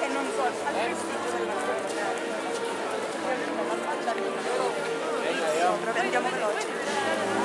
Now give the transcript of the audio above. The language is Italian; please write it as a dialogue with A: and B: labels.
A: che non so, al prestigio della storia. Lo prendiamo veloce.